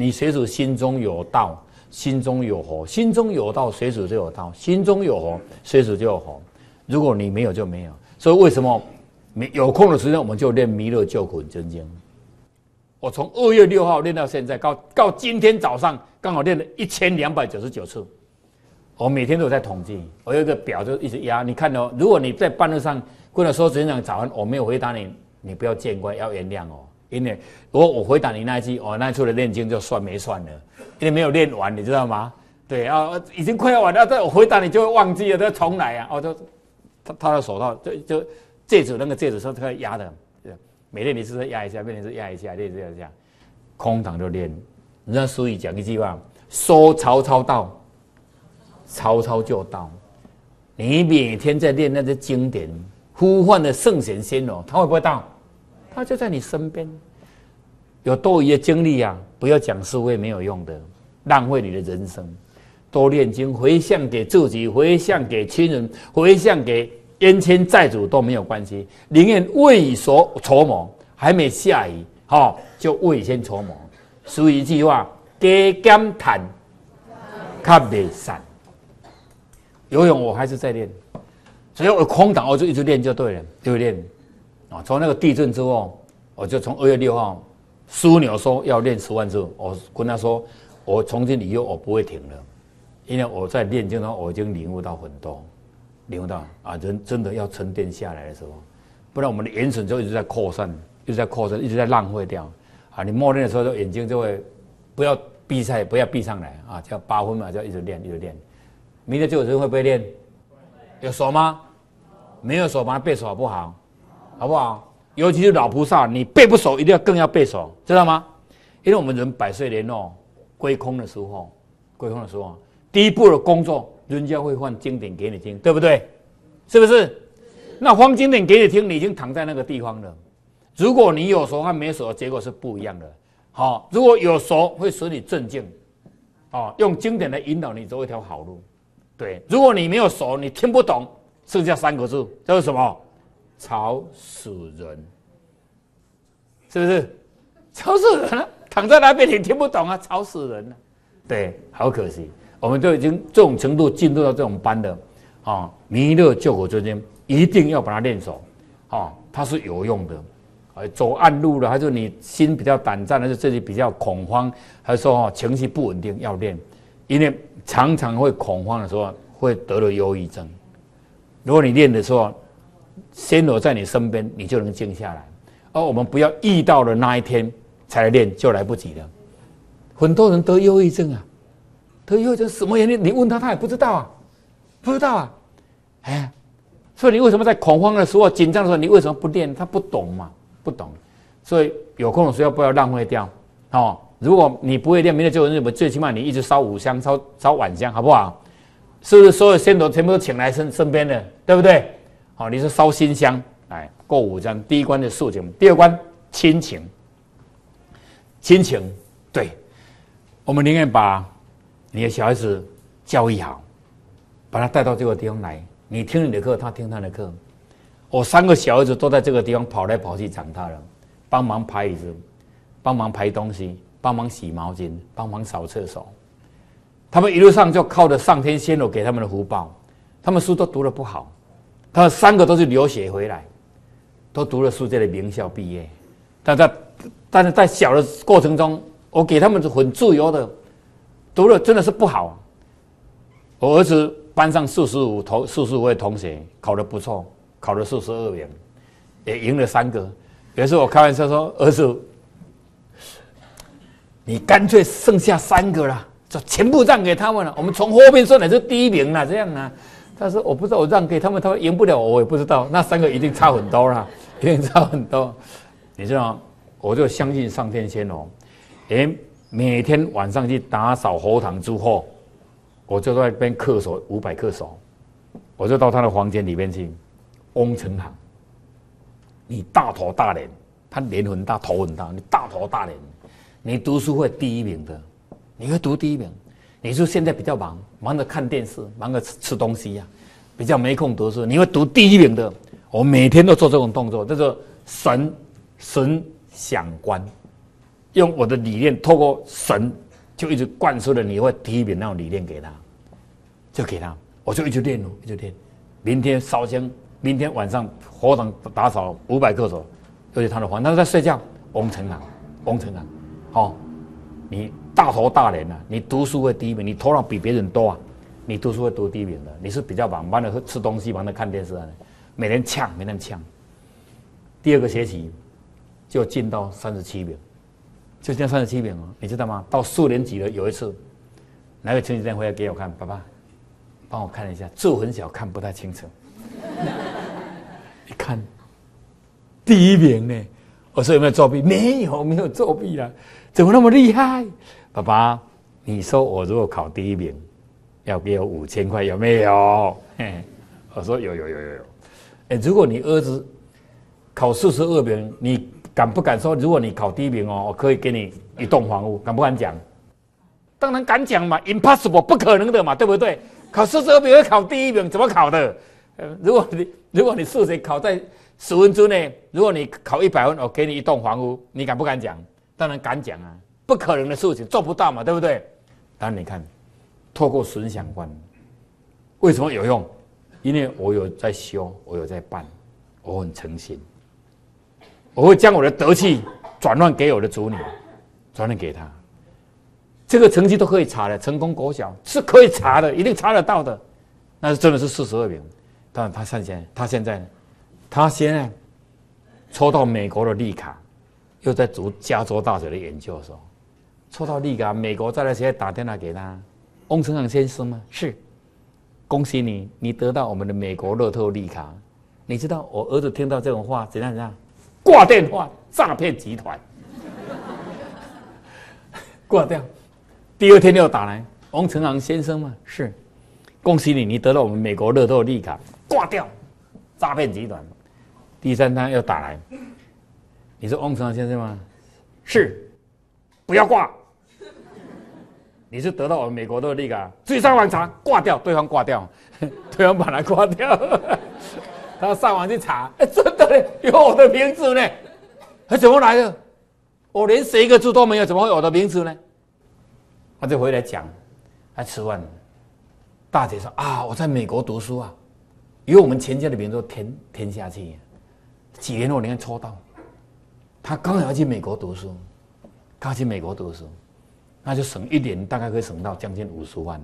你水主心中有道，心中有佛，心中有道，水主就有道；心中有佛，水主就有佛。如果你没有，就没有。所以为什么没有空的时间，我们就练弥勒救苦真经？我从二月六号练到现在，到到今天早上，刚好练了一千两百九十九次。我每天都有在统计，我有一个表就一直压。你看哦，如果你在半路上跟他说，执行长早安，我没有回答你，你不要见怪，要原谅哦。因为如果我回答你那一句，哦，那一次的练经就算没算了，因为没有练完，你知道吗？对啊，已经快要完了，再我回答你就会忘记了，再重来啊。哦，就他他的手套就就戒指那个戒指是他压的，每练你是压一下，每练是压一下，练这样这样，空堂就练。人家俗语讲一句话：说曹操到。曹操就到，你每天在练那些经典，呼唤的圣贤仙哦，他会不会到？他就在你身边。有多余的精力啊，不要讲是会没有用的，浪费你的人生。多念经，回向给自己，回向给亲人，回向给冤亲债主都没有关系。宁愿未所筹谋，还没下雨，哈，就未先筹谋。所以一句话：加减谈，较未散。游泳我还是在练，只要有空档我就一直练就对了，就练啊。从那个地震之后，我就从二月六号，枢纽说要练十万次，我跟他说，我从今以后我不会停了，因为我在练经中我已经领悟到很多，领悟到啊，人真的要沉淀下来的时候，不然我们的眼神就一直在扩散，一直在扩散，一直在浪费掉啊。你默认的时候，眼睛就会不要闭上，不要闭上来啊，叫八分嘛，就一直练，一直练。明天就有人会不会练？有手吗？没有手，把它背熟好不好？好不好？尤其是老菩萨，你背不熟，一定要更要背熟，知道吗？因为我们人百岁年哦，归空的时候，归空的时候，第一步的工作，人家会换经典给你听，对不对？是不是？那放经典给你听，你已经躺在那个地方了。如果你有熟和没熟，结果是不一样的。好，如果有熟，会使你镇静，哦，用经典来引导你走一条好路。对，如果你没有熟，你听不懂，剩下三个字叫做什么？吵死人，是不是？吵死人了，躺在那边你听不懂啊，吵死人了。对，好可惜，我们都已经这种程度进入到这种班的啊，弥勒救苦之间一定要把它练熟啊，它是有用的。哎，走暗路了，还是你心比较胆战，还是自己比较恐慌，还是说情绪不稳定，要练，因为。常常会恐慌的时候，会得了忧郁症。如果你练的时候，仙罗在你身边，你就能静下来。而我们不要遇到了那一天才来练，就来不及了。很多人得忧郁症啊，得忧郁症什么原因？你问他，他也不知道啊，不知道啊。哎，所以你为什么在恐慌的时候、紧张的时候，你为什么不练？他不懂嘛，不懂。所以有空的时候不要浪费掉，哦。如果你不会练，明天就日本，最起码你一直烧五香、烧烧晚香，好不好？是不是所有仙罗全部都请来身身边的，对不对？好，你是烧新香，哎，过五香。第一关的肃静，第二关亲情。亲情，对，我们宁愿把你的小孩子教育好，把他带到这个地方来，你听你的课，他听他的课。我三个小孩子都在这个地方跑来跑去长大了，帮忙排椅子，帮忙排东西。帮忙洗毛巾，帮忙扫厕所，他们一路上就靠着上天仙罗给他们的福报，他们书都读的不好，他三个都是留学回来，都读了世界的名校毕业，但在但是在小的过程中，我给他们是很自由的，读了真的是不好。我儿子班上四十五同四十五位同学考的不错，考了四十二名，也赢了三个。有时我开玩笑说，儿子。你干脆剩下三个了，就全部让给他们了。我们从后面算你是第一名了，这样啊？但是我不知道，我让给他们，他们赢不了我，我也不知道。那三个一定差很多了，一定差很多。你知道，我就相信上天仙哦。哎，每天晚上去打扫佛堂之后，我就在那边恪守五百恪守，我就到他的房间里面去。翁成行，你大头大脸，他脸很大，头很大，你大头大脸。你读书会第一名的，你会读第一名。你说现在比较忙，忙着看电视，忙着吃吃东西呀，比较没空读书。你会读第一名的。我每天都做这种动作，叫做神神想观，用我的理念，透过神就一直灌输了你会第一名那种理念给他，就给他，我就一直练哦，一直练。明天烧香，明天晚上火场打扫五百个手，而且他的房，他在睡觉。翁成朗，翁成朗，好，你大头大脸啊，你读书会第一名，你头脑比别人多啊，你读书会读第一名的，你是比较忙，忙着吃东西，忙着看电视啊，每天呛，每天呛。第二个学期就进到三十七名，就进三十七名哦，你知道吗？到四年级了，有一次，拿个成绩单回来给我看，爸爸，帮我看一下，字很小，看不太清楚。一看，第一名呢。我说有没有作弊？没有，没有作弊啦。怎么那么厉害？爸爸，你说我如果考第一名，要给我五千块，有没有？我说有有有有有。哎，如果你儿子考四十二名，你敢不敢说？如果你考第一名哦，我可以给你一栋房屋，敢不敢讲？当然敢讲嘛，impossible，不可能的嘛，对不对？考四十二名考第一名，怎么考的？呃，如果你如果你数学考在。十分钟内，如果你考一百分，我给你一栋房屋，你敢不敢讲？当然敢讲啊！不可能的事情做不到嘛，对不对？当然你看，透过损想观，为什么有用？因为我有在修，我有在办，我很诚心，我会将我的德气转换给我的子女，转换给他。这个成绩都可以查的，成功国小是可以查的，一定查得到的。那是真的是四十二名，当然他现在他现在呢。他现在抽到美国的绿卡，又在读加州大学的研究所，抽到绿卡，美国在那些打电话给他，翁成航先生吗？是，恭喜你，你得到我们的美国乐透绿卡。你知道我儿子听到这种话怎样怎样？挂电话，诈骗集团，挂掉。第二天又打来，翁成航先生吗？是，恭喜你，你得到我们美国乐透绿卡，挂掉，诈骗集团。第三单又打来，你是翁成航先生吗？是，不要挂。你是得到我们美国的那个追上网查挂掉，对方挂掉，对方把他挂掉。他上网去查，哎，真的有我的名字呢。他怎么来的？我连写一个字都没有，怎么会有我的名字呢？他就回来讲，他吃饭。大姐说啊，我在美国读书啊，有我们全家的名字填填下去。几年后，你看抽到，他刚好要去美国读书，刚去美国读书，那就省一年，大概可以省到将近五十万。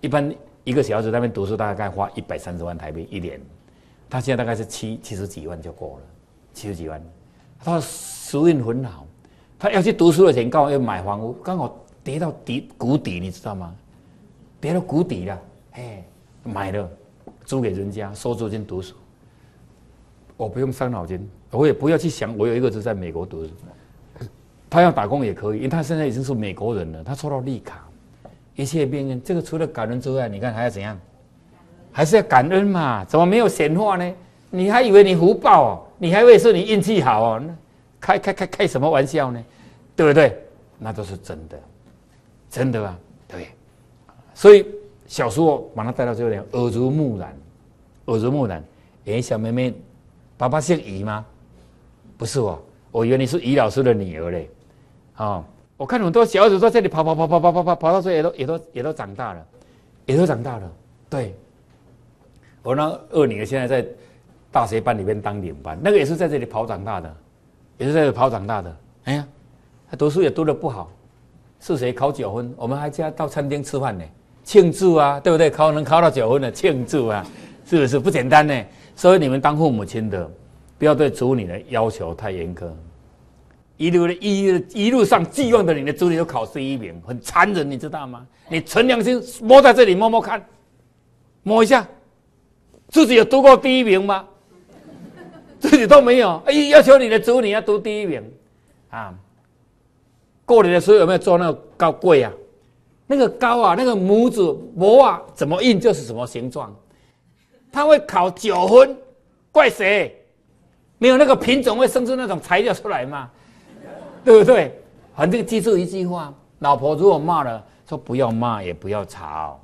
一般一个小孩子那边读书，大概花一百三十万台币一年，他现在大概是七七十几万就够了，七十几万。他时运很好，他要去读书的钱刚好要买房屋，刚好跌到底谷底，你知道吗？跌到谷底了，哎，买了，租给人家收租金读书。我不用伤脑筋，我也不要去想。我有一个是在美国读的，他要打工也可以，因为他现在已经是美国人了。他抽到绿卡，一切命运。这个除了感恩之外，你看还要怎样？还是要感恩嘛？怎么没有显化呢？你还以为你福报哦？你还以为是你运气好哦？开开开开什么玩笑呢？对不对？那都是真的，真的啊！对，所以小时候把他带到这里，耳濡目染，耳濡目染。哎，小妹妹。爸爸姓于吗？不是哦，我以为你是于老师的女儿嘞。哦，我看很多小孩子在这里跑跑跑跑跑跑跑，跑到这也都也都也都长大了，也都长大了。对，我那二女儿现在在大学班里面当领班，那个也是在这里跑长大的，也是在这里跑长大的。哎呀，他读书也读的不好，数学考九分，我们还叫他到餐厅吃饭呢，庆祝啊，对不对？考能考到九分的庆祝啊，是不是不简单呢？所以你们当父母亲的，不要对子女的要求太严苛。一路的一一路上寄望着你的子女都考第一名，很残忍，你知道吗？你纯良心摸在这里摸摸看，摸一下，自己有读过第一名吗？自己都没有。哎，要求你的子女要读第一名啊！过年的时候有没有做那个高柜啊？那个高啊，那个拇指模啊，怎么印就是什么形状。他会考九分，怪谁？没有那个品种会生出那种材料出来吗？对不对？反正记住一句话：老婆如果骂了，说不要骂，也不要吵，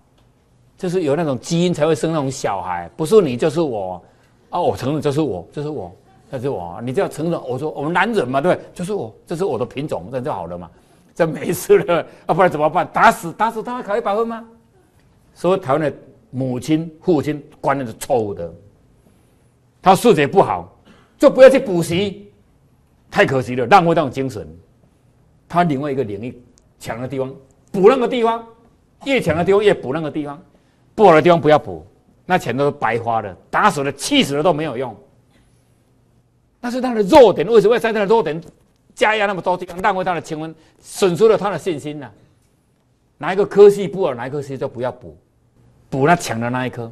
就是有那种基因才会生那种小孩，不是你就是我啊！我承认就是我，就是我，他是我，你就要承认。我说我们男人嘛，对？就是我，这是我的品种，这样就好了嘛，这没事了。啊，不然怎么办？打死打死他会，考一百分吗？所以台湾的母亲、父亲观念是错误的。他数学不好，就不要去补习，太可惜了，浪费那种精神。他另外一个领域强的地方，补那个地方，越强的地方越补那个地方，不好的地方不要补，那钱都是白花的，打死了、气死了都没有用。那是他的弱点，为什么要在他的弱点加压那么多地方，浪费他的青春，损失了他的信心呢？哪一个科系不好，哪一个科系就不要补，补那强的那一科。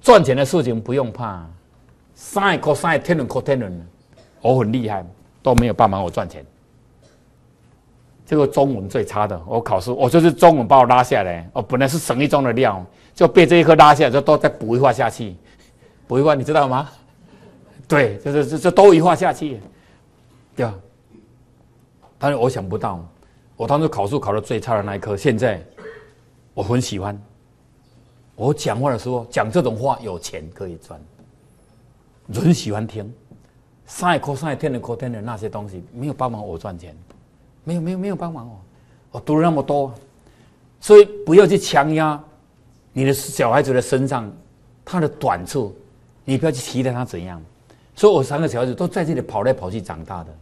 赚钱的事情不用怕，三科三天人科天人，我很厉害，都没有帮忙我赚钱。这个中文最差的，我考试我就是中文把我拉下来，我本来是省一中的料，就被这一科拉下来，就都再补一画下去，补一画你知道吗？对，就是这这都一画下去，对吧？但是我想不到，我当时考试考的最差的那一科，现在我很喜欢。我讲话的时候讲这种话有钱可以赚，人喜欢听。上一课上一天的课天的那些东西没有帮忙我赚钱，没有没有没有帮忙我，我读了那么多，所以不要去强压你的小孩子的身上他的短处，你不要去期待他怎样。所以我三个小孩子都在这里跑来跑去长大的，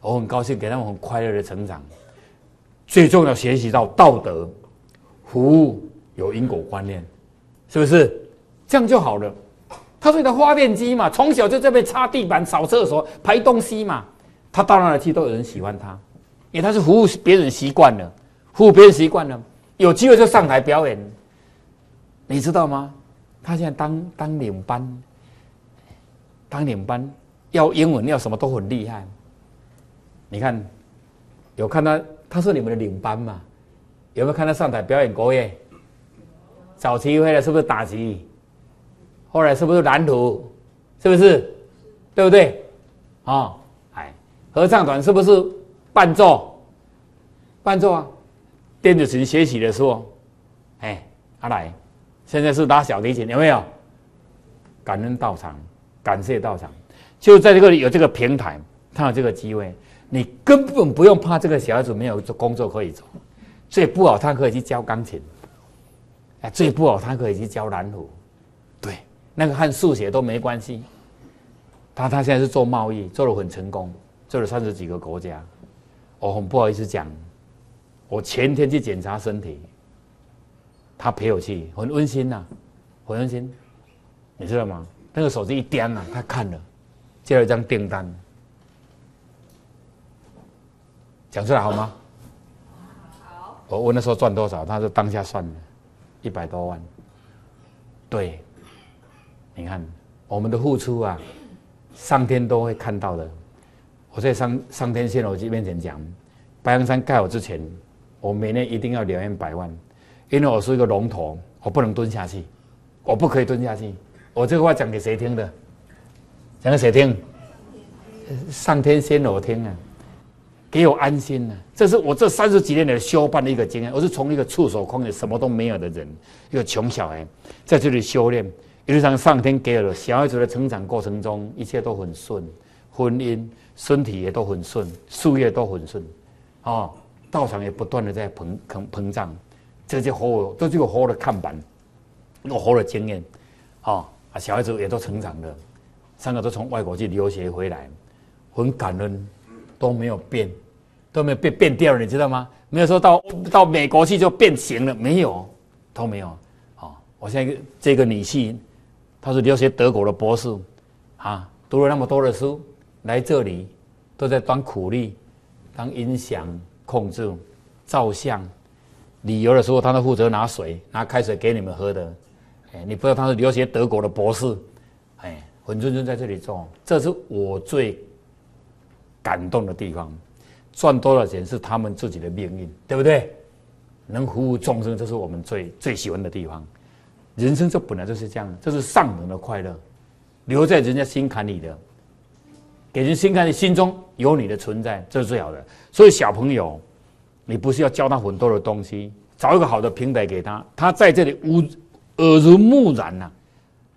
我很高兴给他们很快乐的成长。最重要学习到道德、服务有因果观念。是不是这样就好了？他是你的发电机嘛，从小就在边擦地板、扫厕所、排东西嘛。他到哪里去都有人喜欢他，因为他是服务别人习惯了，服务别人习惯了，有机会就上台表演。你知道吗？他现在当当领班，当领班要英文要什么都很厉害。你看，有看他他是你们的领班嘛？有没有看他上台表演国乐？早期会了是不是打击？后来是不是蓝图？是不是？对不对？啊，哎，合唱团是不是伴奏？伴奏啊！电子琴学习的时候，哎，阿来，现在是拉小提琴，有没有？感恩到场，感谢到场，就在这个有这个平台，他有这个机会，你根本不用怕这个小孩子没有工作可以做，最不好他可以去教钢琴。哎，最不好，他可以去教蓝湖，对，那个和数学都没关系。他他现在是做贸易，做的很成功，做了三十几个国家。我很不好意思讲，我前天去检查身体，他陪我去，很温馨呐，很温馨。你知道吗？那个手机一掂啊，他看了，接了一张订单，讲出来好吗？我问他说赚多少，他说当下算了。一百多万，对，你看我们的付出啊，上天都会看到的。我在上上天仙楼机面前讲，白羊山盖好之前，我每年一定要两百万，因为我是一个龙头，我不能蹲下去，我不可以蹲下去。我这个话讲给谁听的？讲给谁听？上天仙楼听啊。给我安心呢，这是我这三十几年来修办的一个经验。我是从一个触手空的什么都没有的人，一个穷小孩，在这里修炼。一路上上天给了小孩子的成长过程中，一切都很顺，婚姻、身体也都很顺，事业都很顺，哦，道场也不断的在膨膨膨胀，这些活都是有活的看板，有活的经验，哦啊，小孩子也都成长了，三个都从外国去留学回来，很感恩，都没有变。都没有变变调了，你知道吗？没有说到到美国去就变形了，没有，都没有。好，我现在这个女婿，他是留学德国的博士，啊，读了那么多的书，来这里都在当苦力，当音响控制、照相、旅游的时候，他都负责拿水、拿开水给你们喝的。哎，你不知道他是留学德国的博士，哎，很认真在这里做，这是我最感动的地方。赚多少钱是他们自己的命运，对不对？能服务众生，这是我们最最喜欢的地方。人生这本来就是这样，这是上等的快乐，留在人家心坎里的，给人心坎里心中有你的存在，这是最好的。所以小朋友，你不是要教他很多的东西，找一个好的平台给他，他在这里无耳濡目染呐，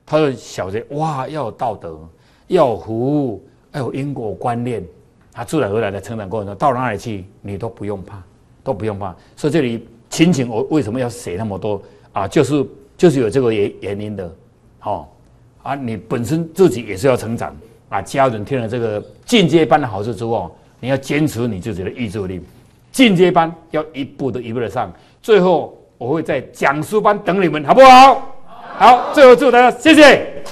他就晓得哇，要有道德，要有服务，要有因果观念。他自然而然的成长过程中，到哪里去你都不用怕，都不用怕。所以这里亲情我为什么要写那么多啊？就是就是有这个原原因的，好啊，你本身自己也是要成长啊。家人听了这个进阶班的好处之后，你要坚持你自己的意志力，进阶班要一步的一步的上，最后我会在讲书班等你们，好不好？好，最后祝大家谢谢。